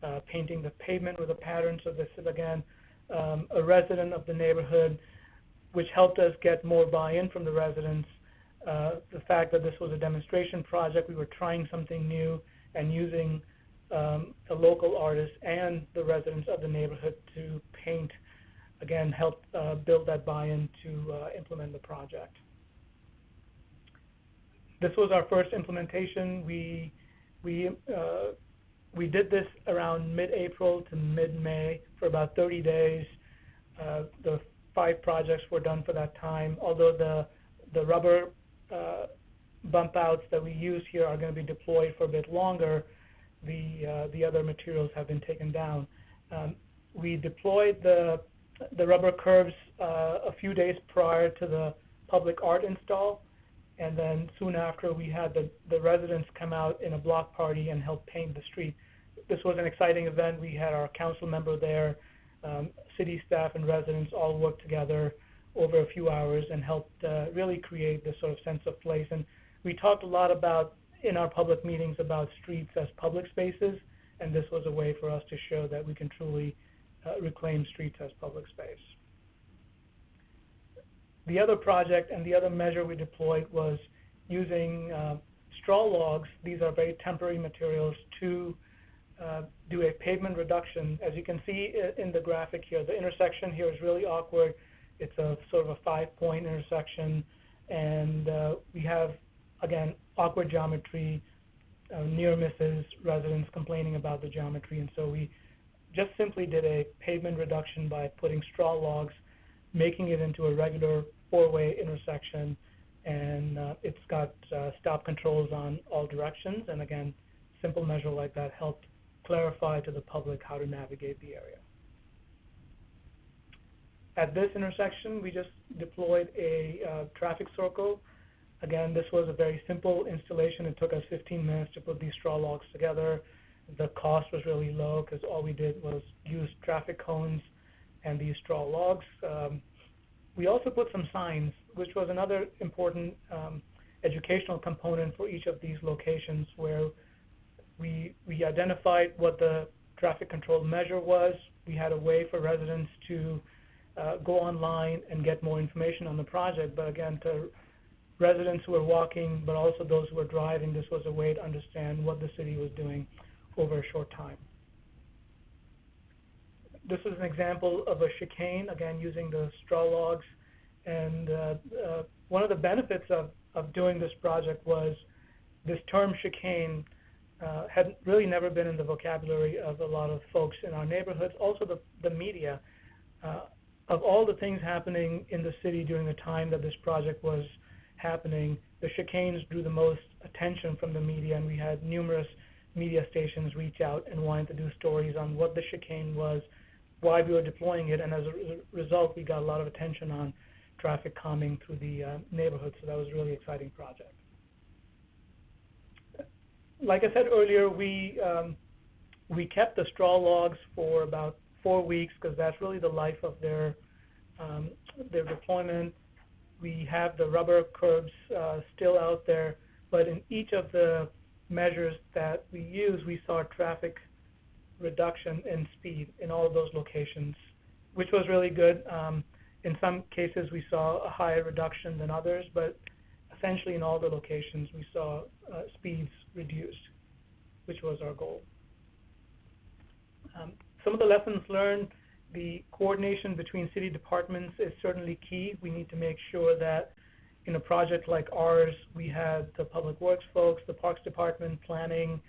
uh, painting the pavement with a pattern. So this is again um, a resident of the neighborhood, which helped us get more buy-in from the residents. Uh, the fact that this was a demonstration project, we were trying something new and using um, a local artist and the residents of the neighborhood to paint, again, help uh, build that buy-in to uh, implement the project. This was our first implementation. We we uh, we did this around mid-April to mid-May for about 30 days. Uh, the five projects were done for that time, although the, the rubber uh, bump outs that we use here are going to be deployed for a bit longer. The, uh, the other materials have been taken down. Um, we deployed the, the rubber curves uh, a few days prior to the public art install, and then soon after we had the, the residents come out in a block party and help paint the street. This was an exciting event. We had our council member there, um, city staff and residents all worked together over a few hours and helped uh, really create this sort of sense of place. And we talked a lot about in our public meetings about streets as public spaces, and this was a way for us to show that we can truly uh, reclaim streets as public space. The other project and the other measure we deployed was using uh, straw logs. These are very temporary materials to uh, do a pavement reduction. As you can see in the graphic here, the intersection here is really awkward. It's a sort of a five-point intersection, and uh, we have, again, awkward geometry, near misses, residents complaining about the geometry, and so we just simply did a pavement reduction by putting straw logs, making it into a regular four-way intersection, and uh, it's got uh, stop controls on all directions. And again, simple measure like that helped clarify to the public how to navigate the area. At this intersection, we just deployed a uh, traffic circle. Again, this was a very simple installation. It took us 15 minutes to put these straw logs together. The cost was really low because all we did was use traffic cones and these straw logs. Um, we also put some signs, which was another important um, educational component for each of these locations where we, we identified what the traffic control measure was. We had a way for residents to uh, go online and get more information on the project. But again, to residents who were walking, but also those who were driving, this was a way to understand what the city was doing over a short time. This is an example of a chicane, again using the straw logs. And uh, uh, one of the benefits of, of doing this project was this term chicane uh, had really never been in the vocabulary of a lot of folks in our neighborhoods. Also, the, the media. Uh, of all the things happening in the city during the time that this project was happening, the chicanes drew the most attention from the media, and we had numerous media stations reach out and wanted to do stories on what the chicane was, why we were deploying it, and as a result, we got a lot of attention on traffic calming through the uh, neighborhood. So that was a really exciting project. Like I said earlier, we um, we kept the straw logs for about four weeks because that's really the life of their um, their deployment. We have the rubber curbs uh, still out there, but in each of the measures that we use, we saw traffic reduction in speed in all of those locations, which was really good. Um, in some cases, we saw a higher reduction than others, but essentially in all the locations, we saw uh, speeds reduced, which was our goal. Um, some of the lessons learned, the coordination between city departments is certainly key. We need to make sure that in a project like ours, we had the public works folks, the parks department, planning,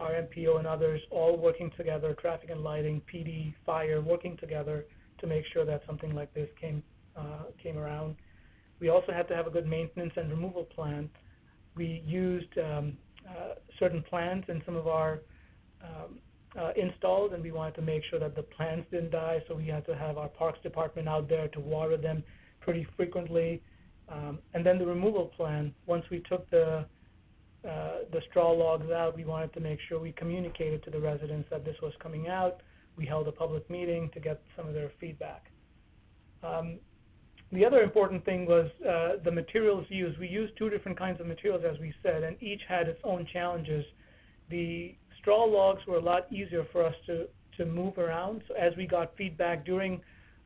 our MPO and others all working together, traffic and lighting, PD, fire, working together to make sure that something like this came uh, came around. We also had to have a good maintenance and removal plan. We used um, uh, certain plants in some of our um, uh, installs, and we wanted to make sure that the plants didn't die. So we had to have our parks department out there to water them pretty frequently. Um, and then the removal plan. Once we took the the straw logs out, we wanted to make sure we communicated to the residents that this was coming out. We held a public meeting to get some of their feedback. Um, the other important thing was uh, the materials used. We used two different kinds of materials, as we said, and each had its own challenges. The straw logs were a lot easier for us to, to move around. So as we got feedback during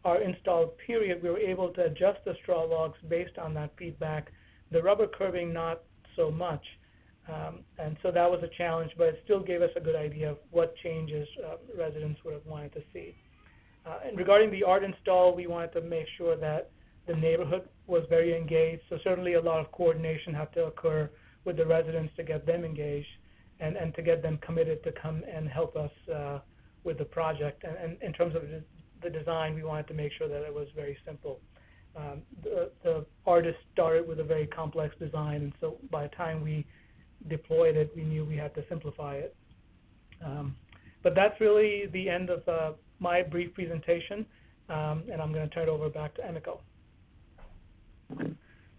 our install period, we were able to adjust the straw logs based on that feedback. The rubber curbing, not so much. Um, and so that was a challenge, but it still gave us a good idea of what changes uh, residents would have wanted to see. Uh, and regarding the art install, we wanted to make sure that the neighborhood was very engaged. So certainly a lot of coordination had to occur with the residents to get them engaged and, and to get them committed to come and help us uh, with the project. And, and in terms of the design, we wanted to make sure that it was very simple. Um, the, the artist started with a very complex design, and so by the time we deployed it, we knew we had to simplify it. Um, but that's really the end of uh, my brief presentation, um, and I'm going to turn it over back to Emiko.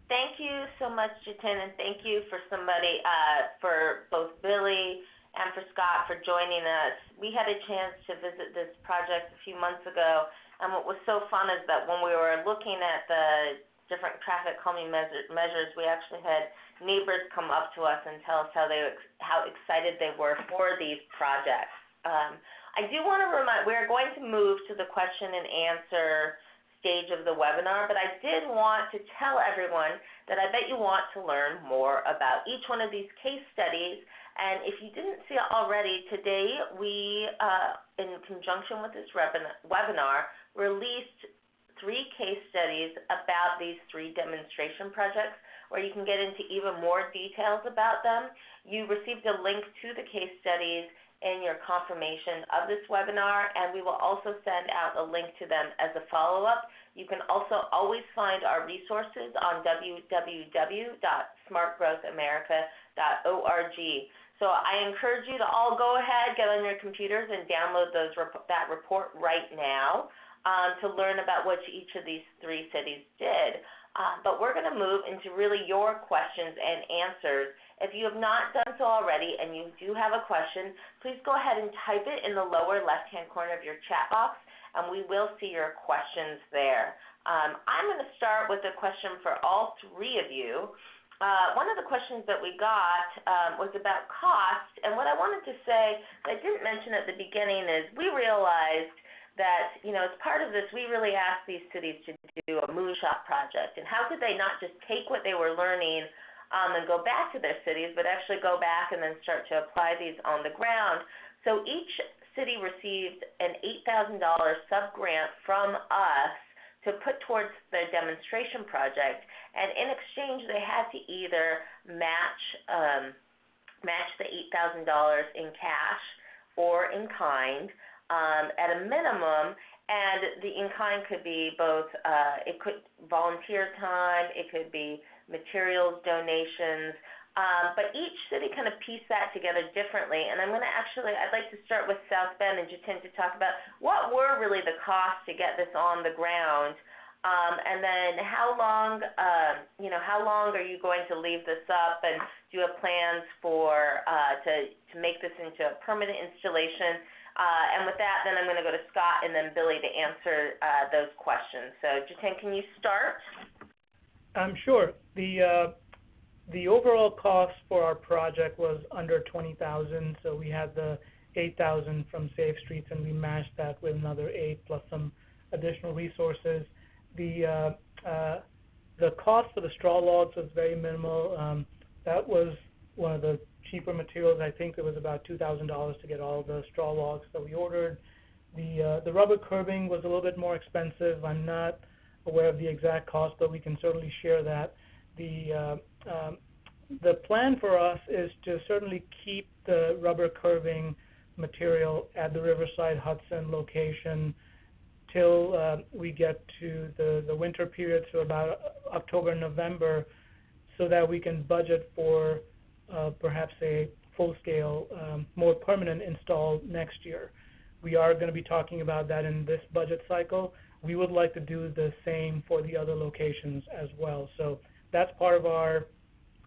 Thank you so much, Jitin, and thank you for somebody, uh, for both Billy and for Scott for joining us. We had a chance to visit this project a few months ago, and what was so fun is that when we were looking at the different traffic calming measures, we actually had neighbors come up to us and tell us how they how excited they were for these projects. Um, I do want to remind we are going to move to the question and answer stage of the webinar, but I did want to tell everyone that I bet you want to learn more about each one of these case studies. And if you didn't see it already, today we, uh, in conjunction with this webinar, released three case studies about these three demonstration projects where you can get into even more details about them. You received a link to the case studies in your confirmation of this webinar, and we will also send out a link to them as a follow-up. You can also always find our resources on www.smartgrowthamerica.org. So I encourage you to all go ahead, get on your computers, and download those that report right now um, to learn about what each of these three cities did. Uh, but we're going to move into really your questions and answers. If you have not done so already and you do have a question, please go ahead and type it in the lower left-hand corner of your chat box, and we will see your questions there. Um, I'm going to start with a question for all three of you. Uh, one of the questions that we got um, was about cost, and what I wanted to say, that I didn't mention at the beginning, is we realized that, you know, as part of this, we really asked these cities to do a moonshot project. And how could they not just take what they were learning um, and go back to their cities, but actually go back and then start to apply these on the ground? So each city received an $8,000 sub-grant from us to put towards their demonstration project. And in exchange, they had to either match, um, match the $8,000 in cash or in kind at a minimum, and the in-kind could be both, uh, it could volunteer time, it could be materials donations, um, but each city kind of piece that together differently. And I'm going to actually, I'd like to start with South Bend and Jitin to talk about what were really the costs to get this on the ground. Um, and then how long, uh, you know, how long are you going to leave this up, and do you have plans for uh, to to make this into a permanent installation? Uh, and with that, then I'm going to go to Scott and then Billy to answer uh, those questions. So, Jitin, can you start? Um, sure. The uh, the overall cost for our project was under 20000 so we had the 8000 from Safe Streets, and we matched that with another 8 plus some additional resources. The the cost for the straw logs was very minimal. Um, that was one of the cheaper materials. I think it was about $2,000 to get all the straw logs that we ordered. The uh, the rubber curbing was a little bit more expensive. I'm not aware of the exact cost, but we can certainly share that. The uh, um, the plan for us is to certainly keep the rubber curbing material at the Riverside Hudson location till uh, we get to the, the winter period, so about October, November, so that we can budget for perhaps a full-scale, um, more permanent install next year. We are going to be talking about that in this budget cycle. We would like to do the same for the other locations as well. So that's part of our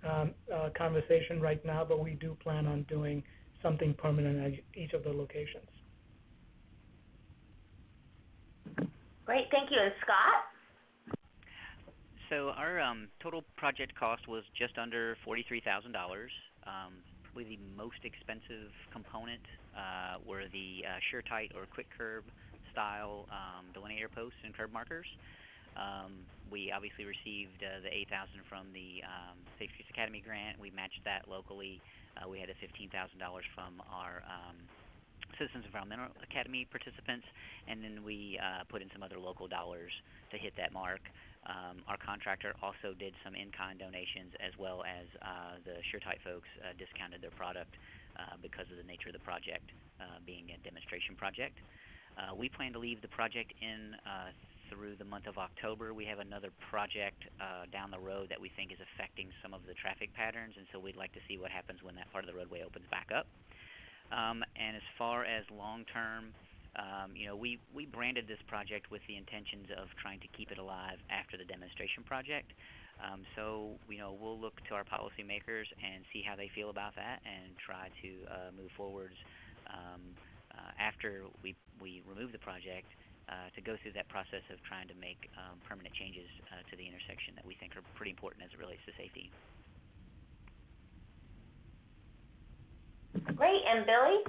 um, uh, conversation right now, but we do plan on doing something permanent at each of the locations. Great. Thank you. Scott? So Our um, total project cost was just under $43,000. Probably the most expensive component uh, were the uh, Sure-Tight or Qwick Kurb style delineator posts and curb markers. Um, we obviously received uh, the 8000 from the um, Safe Streets Academy grant. We matched that locally. Uh, we had a $15,000 from our um, Citizens Environmental Academy participants, and then we uh, put in some other local dollars to hit that mark. Um, our contractor also did some in-kind donations as well as uh, the Sure-Tight folks uh, discounted their product uh, because of the nature of the project uh, being a demonstration project. Uh, we plan to leave the project in uh, through the month of October. We have another project down the road that we think is affecting some of the traffic patterns, and so we'd like to see what happens when that part of the roadway opens back up. Um, and as far as long term, um, you know, we, we branded this project with the intentions of trying to keep it alive after the demonstration project. Um, so, you know, we'll look to our policymakers and see how they feel about that and try to uh, move forwards um, uh, after we, we remove the project uh, to go through that process of trying to make um, permanent changes uh, to the intersection that we think are pretty important as it relates to safety. Great. And Billy?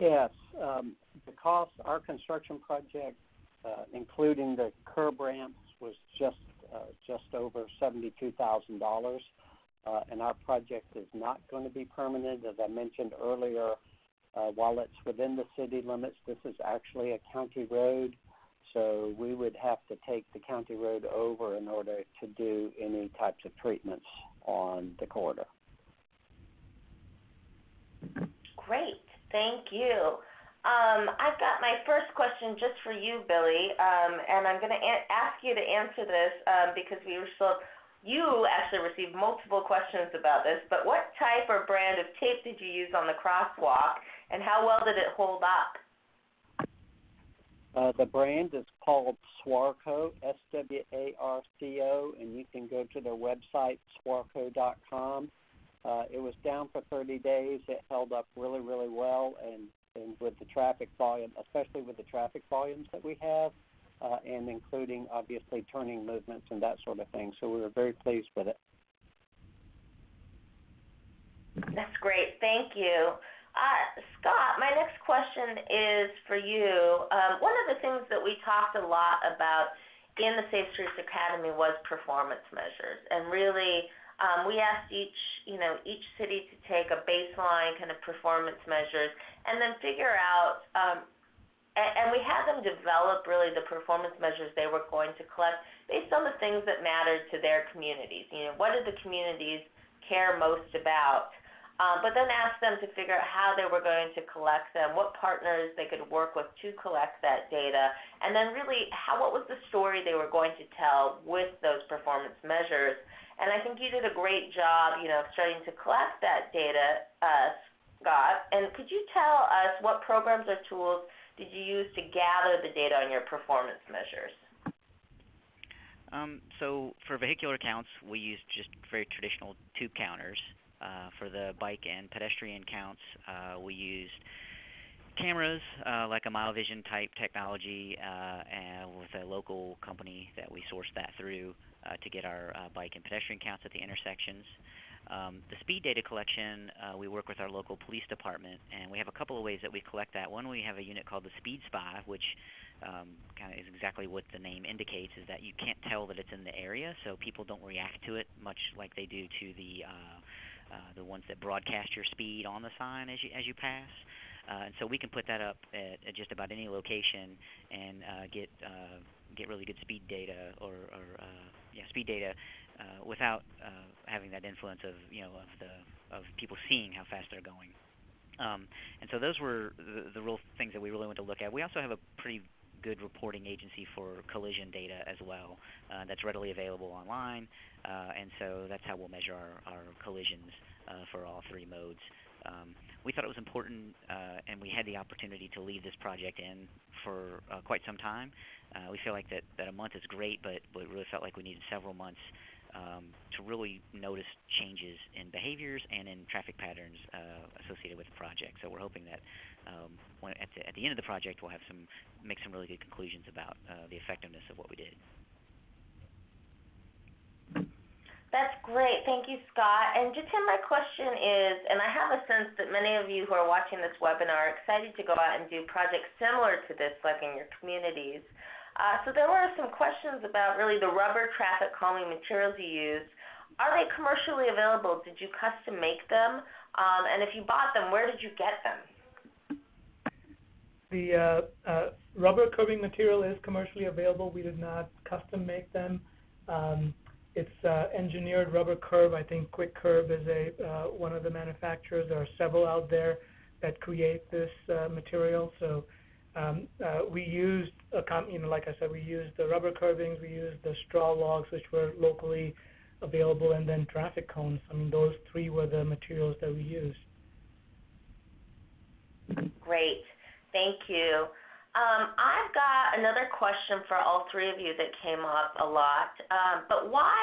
Yes. Um, the cost, our construction project, uh, including the curb ramps, was just uh, just over seventy-two thousand dollars, uh, and our project is not going to be permanent. As I mentioned earlier, uh, while it's within the city limits, this is actually a county road, so we would have to take the county road over in order to do any types of treatments on the corridor. Great. Thank you. Um, I've got my first question just for you, Billy, um, and I'm going to a- ask you to answer this um, because we were still you actually received multiple questions about this, but what type or brand of tape did you use on the crosswalk, and how well did it hold up? Uh, the brand is called Swarco, S-W-A-R-C-O, and you can go to their website, swarco.com. Uh, it was down for 30 days. It held up really, really well, and, and with the traffic volume, especially with the traffic volumes that we have, uh, and including obviously turning movements and that sort of thing. So we were very pleased with it. That's great. Thank you. Uh, Scott, my next question is for you. Um, one of the things that we talked a lot about in the Safe Streets Academy was performance measures, and really um, we asked each, you know, each city to take a baseline kind of performance measures and then figure out um, and, we had them develop really the performance measures they were going to collect based on the things that mattered to their communities. You know, what did the communities care most about? um, but then asked them to figure out how they were going to collect them, what partners they could work with to collect that data, and then really how what was the story they were going to tell with those performance measures. And I think you did a great job, you know, starting to collect that data, uh, Scott. And could you tell us what programs or tools did you use to gather the data on your performance measures? Um, so for vehicular counts, we used just very traditional tube counters. Uh, for the bike and pedestrian counts, uh, we used cameras uh, like a Miovision type technology uh, and with a local company that we sourced that through uh, to get our uh, bike and pedestrian counts at the intersections. Um, the speed data collection, uh, we work with our local police department, and we have a couple of ways that we collect that. One, we have a unit called the Speed Spy, which um, kind of is exactly what the name indicates, is that you can't tell that it's in the area, so people don't react to it much like they do to the uh, uh, the ones that broadcast your speed on the sign as you as you pass. Uh, and so we can put that up at, at just about any location and uh, get uh, get really good speed data or, or uh, yeah speed data uh, without uh, having that influence of you know of the of people seeing how fast they're going. Um, and so those were the, the real things that we really want to look at. We also have a pretty good reporting agency for collision data as well uh, that's readily available online, uh, and so that's how we'll measure our, our collisions uh, for all three modes. Um, we thought it was important, uh, and we had the opportunity to leave this project in for uh, quite some time. Uh, we feel like that, a month is great, but, but really felt like we needed several months um, to really notice changes in behaviors and in traffic patterns uh, associated with the project. So we're hoping that um, when, at, the, end of the project we'll have some make some really good conclusions about uh, the effectiveness of what we did. That's great. Thank you, Scott. And Jitin, my question is, and I have a sense that many of you who are watching this webinar are excited to go out and do projects similar to this, like in your communities. Uh, so there were some questions about really the rubber traffic calming materials you use. Are they commercially available? Did you custom make them? Um, and if you bought them, where did you get them? The uh, uh, rubber curbing material is commercially available. We did not custom make them. Um, it's engineered rubber curb. I think Qwick Kurb is a one of the manufacturers. There are several out there that create this material. So um, uh, we used, a com- you know, like I said, we used the rubber curbings, we used the straw logs, which were locally available, and then traffic cones. I mean, those three were the materials that we used. Great, thank you. Um, I've got another question for all three of you that came up a lot. Um, but why,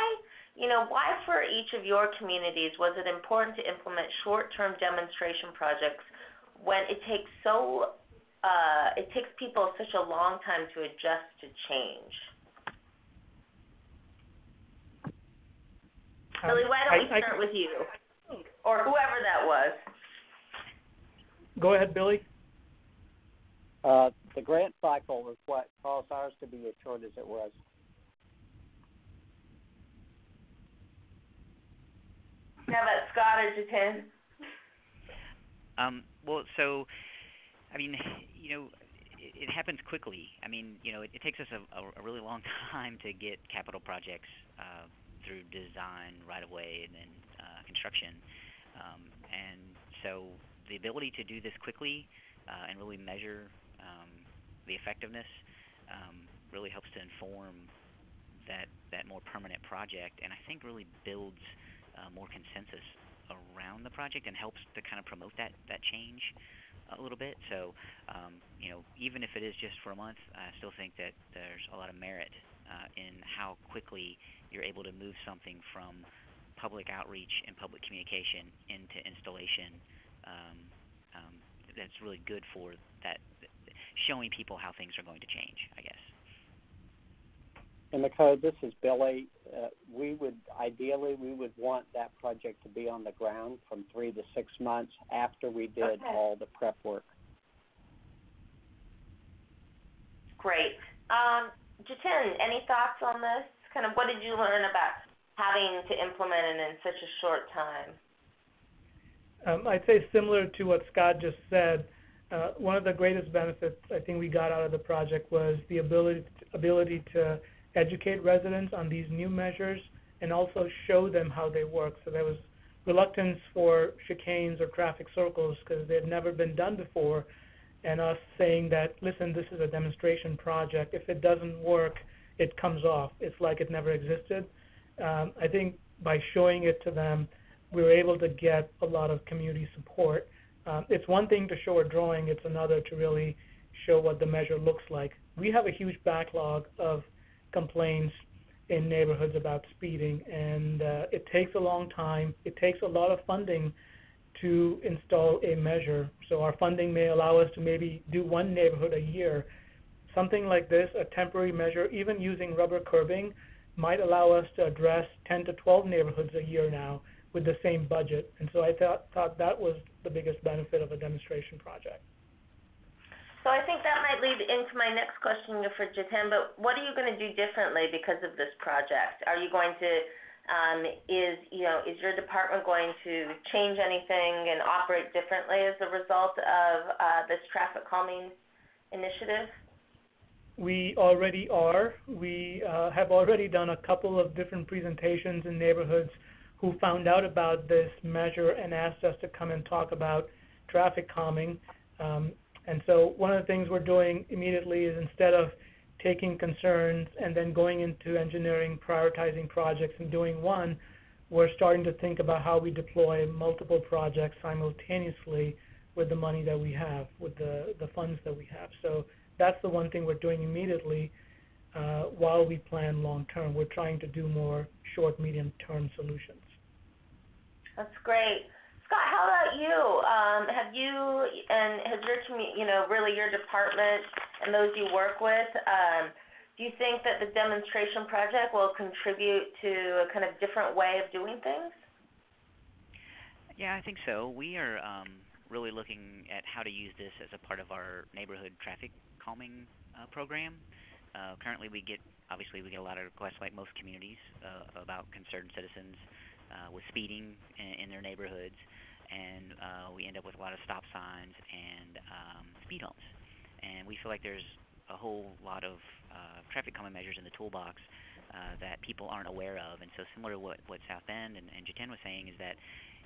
you know, why for each of your communities was it important to implement short-term demonstration projects when it takes so uh, it takes people such a long time to adjust to change. Um, Billy, why don't I, we start I, with you, or whoever that was. Go ahead, Billy. Uh, the grant cycle was what caused ours to be as short as it was. Now about Scott or Jitin? Um, well, so I mean, [LAUGHS] you know, it, it happens quickly. I mean, you know, it, it takes us a, a, really long [LAUGHS] time to get capital projects uh, through design, right of way, and then uh, construction. Um, and so the ability to do this quickly uh, and really measure um, the effectiveness um, really helps to inform that that more permanent project, and I think really builds uh, more consensus around the project and helps to kind of promote that that change a little bit. So, um, you know, even if it is just for a month, I still think that there's a lot of merit uh, in how quickly you're able to move something from public outreach and public communication into installation. Um, um, that's really good for that, showing people how things are going to change, I guess. In the code, this is Billy. Uh, we would ideally we would want that project to be on the ground from three to six months after we did okay. all the prep work. Great. Um, Jitin, any thoughts on this? Kind of what did you learn about having to implement it in such a short time? Um, I'd say similar to what Scott just said. Uh, one of the greatest benefits I think we got out of the project was the ability ability to educate residents on these new measures and also show them how they work. So there was reluctance for chicanes or traffic circles because they had never been done before, and us saying that, listen, this is a demonstration project. If it doesn't work, it comes off. It's like it never existed. Um, I think by showing it to them, we were able to get a lot of community support. Um, it's one thing to show a drawing, it's another to really show what the measure looks like. We have a huge backlog of complaints in neighborhoods about speeding, and uh, it takes a long time. It takes a lot of funding to install a measure. So our funding may allow us to maybe do one neighborhood a year. Something like this, a temporary measure, even using rubber curbing, might allow us to address 10 to 12 neighborhoods a year now with the same budget. And so I thought, thought that was the biggest benefit of a demonstration project. So I think that might lead into my next question for Jitin, but what are you going to do differently because of this project? Are you going to, um, is, you know, is your department going to change anything and operate differently as a result of uh, this traffic calming initiative? We already are. We uh, have already done a couple of different presentations in neighborhoods who found out about this measure and asked us to come and talk about traffic calming. Um, and so one of the things we're doing immediately is instead of taking concerns and then going into engineering, prioritizing projects and doing one, we're starting to think about how we deploy multiple projects simultaneously with the money that we have, with the, the funds that we have. So that's the one thing we're doing immediately uh, while we plan long term. We're trying to do more short, medium term solutions. That's great. Scott, how about you? Um, have you and has your you know really your department and those you work with? Um, do you think that the demonstration project will contribute to a kind of different way of doing things? Yeah, I think so. We are um, really looking at how to use this as a part of our neighborhood traffic calming uh, program. Uh, currently, we get obviously we get a lot of requests, like most communities, uh, about concerned citizens uh, with speeding in, in their neighborhoods and uh, we end up with a lot of stop signs and um, speed humps. And we feel like there's a whole lot of uh, traffic calming measures in the toolbox uh, that people aren't aware of. And so similar to what, what South Bend and, and was saying is that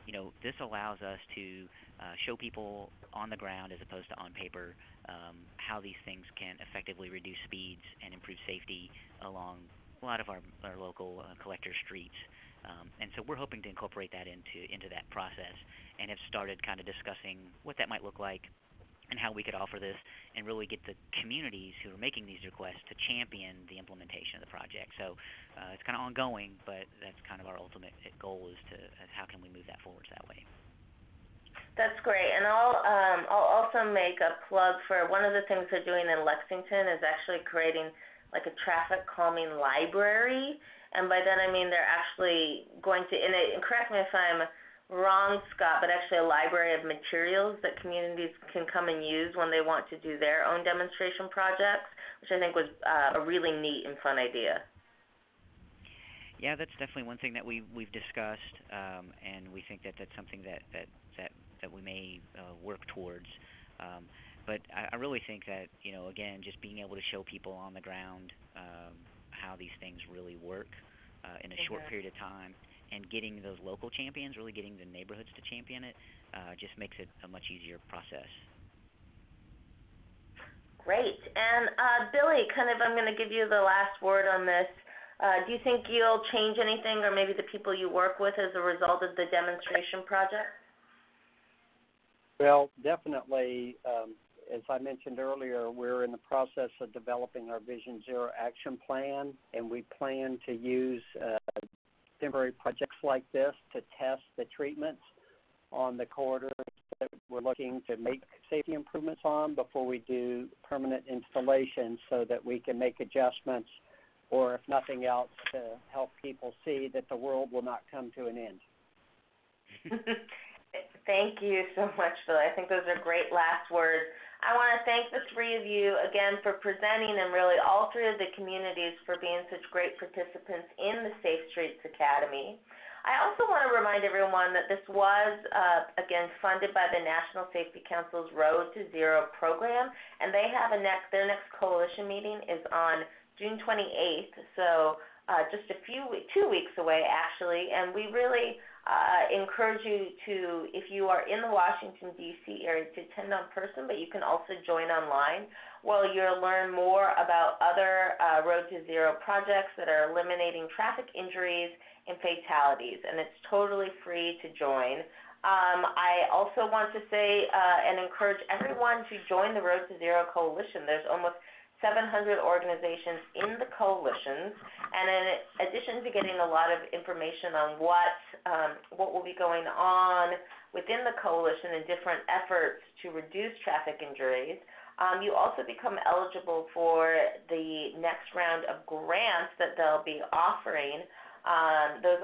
you know, this allows us to uh, show people on the ground as opposed to on paper um, how these things can effectively reduce speeds and improve safety along a lot of our, our local uh, collector streets. Um, and so we're hoping to incorporate that into into that process, and have started kind of discussing what that might look like, and how we could offer this, and really get the communities who are making these requests to champion the implementation of the project. So uh, it's kind of ongoing, but that's kind of our ultimate goal is to uh, how can we move that forward that way. That's great, and I'll um, I'll also make a plug for one of the things they're doing in Lexington is actually creating like a traffic calming library and by then I mean they're actually going to, and, it, and correct me if I'm wrong, Scott, but actually a library of materials that communities can come and use when they want to do their own demonstration projects, which I think was uh, a really neat and fun idea. Yeah, that's definitely one thing that we we've discussed, um, and we think that that's something that that that, that we may uh, work towards. Um, but I, I really think that you know, again, just being able to show people on the ground um, how these things really work uh, in a short period of time, and getting those local champions, really getting the neighborhoods to champion it, uh, just makes it a much easier process. Great. And uh, Billy, kind of, I'm going to give you the last word on this. Uh, do you think you'll change anything, or maybe the people you work with, as a result of the demonstration project? Well, definitely. Um, as I mentioned earlier, we're in the process of developing our Vision Zero action plan, and we plan to use uh, temporary projects like this to test the treatments on the corridors that we're looking to make safety improvements on before we do permanent installations so that we can make adjustments or, if nothing else, to help people see that the world will not come to an end. [LAUGHS] Thank you so much, Billy. I think those are great last words. I want to thank the three of you again for presenting and really all three of the communities for being such great participants in the Safe Streets Academy. I also want to remind everyone that this was, uh, again, funded by the National Safety Council's Road to Zero program, and they have a next, their next coalition meeting is on June 28th. So uh, just a few, two weeks away actually, and we really uh, encourage you to, if you are in the Washington, D.C. area, to attend in person, but you can also join online where you'll learn more about other uh, Road to Zero projects that are eliminating traffic injuries and fatalities, and it's totally free to join. Um, I also want to say uh, and encourage everyone to join the Road to Zero Coalition. There's almost 700 organizations in the coalitions, and in addition to getting a lot of information on what um, what will be going on within the coalition and different efforts to reduce traffic injuries, um, you also become eligible for the next round of grants that they'll be offering. Um, those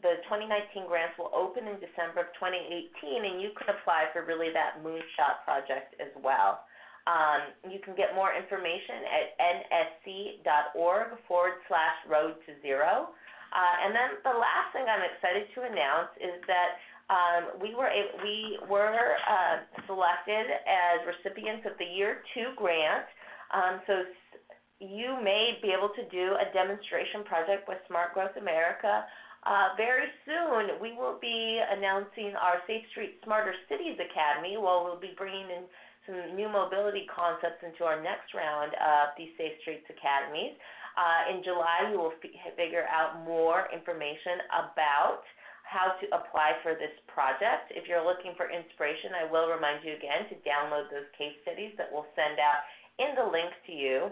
the 2019 grants will open in December of 2018, and you can apply for really that moonshot project as well. Um, you can get more information at nsc.org forward slash road to zero. Uh, and then the last thing I'm excited to announce is that um, we were we were uh, selected as recipients of the Year Two grant. Um, so you may be able to do a demonstration project with Smart Growth America. Uh, very soon, we will be announcing our Safe Streets Smarter Cities Academy. Well, we'll be bringing in some new mobility concepts into our next round of these Safe Streets Academies. Uh, in July, you will f- figure out more information about how to apply for this project. If you're looking for inspiration, I will remind you again to download those case studies that we'll send out in the link to you.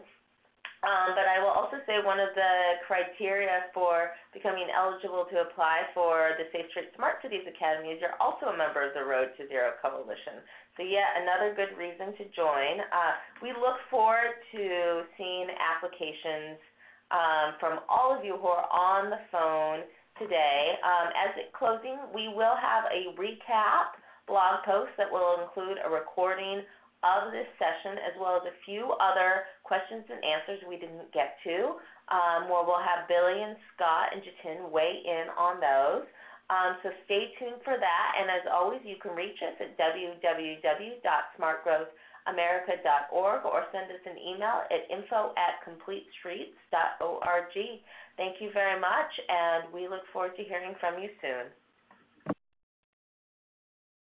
Um, but I will also say one of the criteria for becoming eligible to apply for the Safe Street Smart Cities Academy is you're also a member of the Road to Zero Coalition. So yet another good reason to join. Uh, we look forward to seeing applications um, from all of you who are on the phone today. Um, as it closing, we will have a recap blog post that will include a recording of this session as well as a few other questions and answers we didn't get to, um, where we'll have Billy and Scott and Jitin weigh in on those. Um, so stay tuned for that. And as always, you can reach us at www.smartgrowthamerica.org or send us an email at info at completestreets.org. Thank you very much, and we look forward to hearing from you soon.